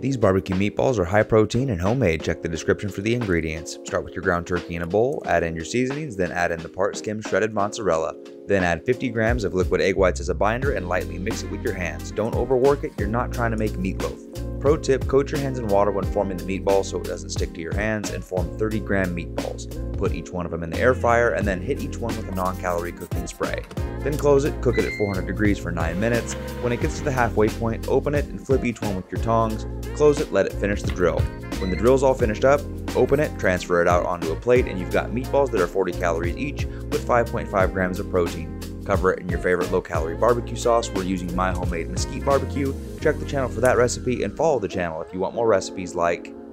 These barbecue meatballs are high protein and homemade. Check the description for the ingredients. Start with your ground turkey in a bowl, add in your seasonings, then add in the part skim shredded mozzarella. Then add 50 grams of liquid egg whites as a binder and lightly mix it with your hands. Don't overwork it, you're not trying to make meatloaf. Pro tip, coat your hands in water when forming the meatball so it doesn't stick to your hands and form 30 gram meatballs. Put each one of them in the air fryer and then hit each one with a non-calorie cooking spray. Then close it, cook it at 400 degrees for 9 minutes. When it gets to the halfway point, open it and flip each one with your tongs. Close it, let it finish the drill. When the drill's all finished up, open it, transfer it out onto a plate, and you've got meatballs that are 40 calories each with 5.5 grams of protein. Cover it in your favorite low calorie barbecue sauce. We're using my homemade mesquite barbecue. Check the channel for that recipe and follow the channel if you want more recipes like